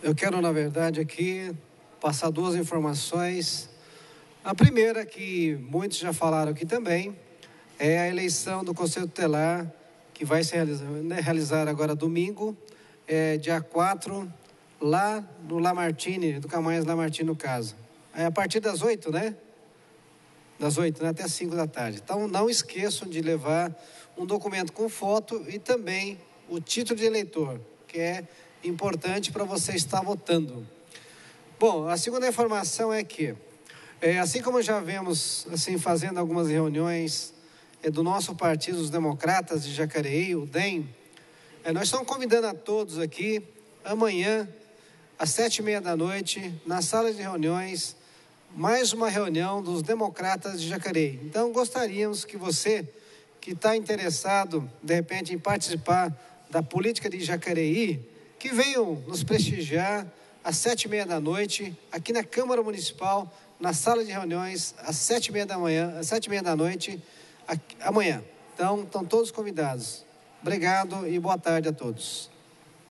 Eu quero, na verdade, aqui passar duas informações. A primeira, que muitos já falaram aqui também, é a eleição do Conselho Tutelar, que vai se realizar, né, realizar agora domingo, é, dia 4, lá no Lamartine, do Camanhas Lamartine, no caso. É a partir das 8, né? Das 8 né? até as 5 da tarde. Então, não esqueçam de levar um documento com foto e também o título de eleitor, que é importante para você estar votando. Bom, a segunda informação é que, é, assim como já vemos assim fazendo algumas reuniões é, do nosso partido, os Democratas de Jacareí, o DEM, é, nós estamos convidando a todos aqui amanhã às sete e meia da noite na sala de reuniões mais uma reunião dos Democratas de Jacareí. Então gostaríamos que você que está interessado de repente em participar da política de Jacareí que venham nos prestigiar às sete e meia da noite, aqui na Câmara Municipal, na sala de reuniões, às sete e meia da manhã, às sete e meia da noite, aqui, amanhã. Então, estão todos convidados. Obrigado e boa tarde a todos.